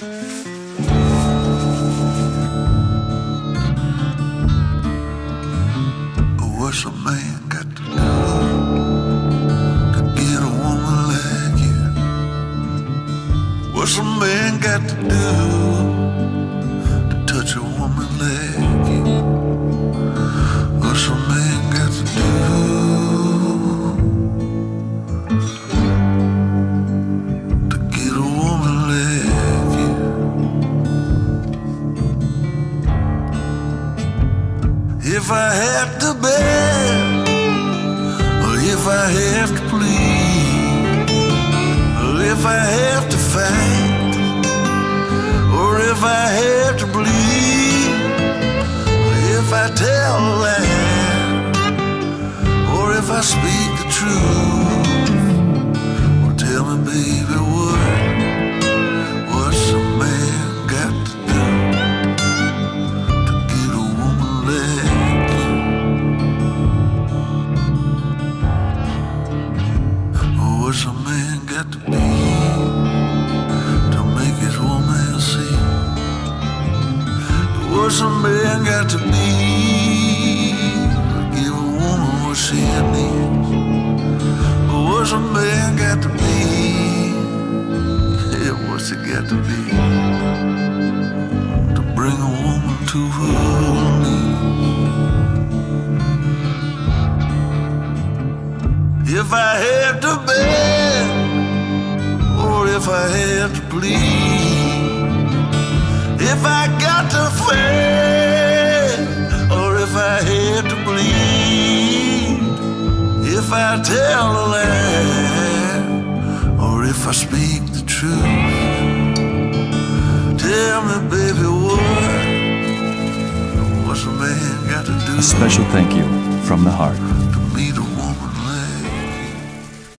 What's a man got to do to get a woman like you? What's a man got to do If I have to beg, or if I have to plead, or if I have to fight, or if I have to bleed, or if I tell a lie, or if I speak the truth, well, tell me, baby, What's a man got to be give a woman what she needs? But What's a man got to be? Yeah, what's it got to be to bring a woman to her knees? If I had to beg, or if I had to plead, if I tell a lie, or if I speak the truth, tell me, baby, what? What's a man got to do? A special thank you from the heart. To meet a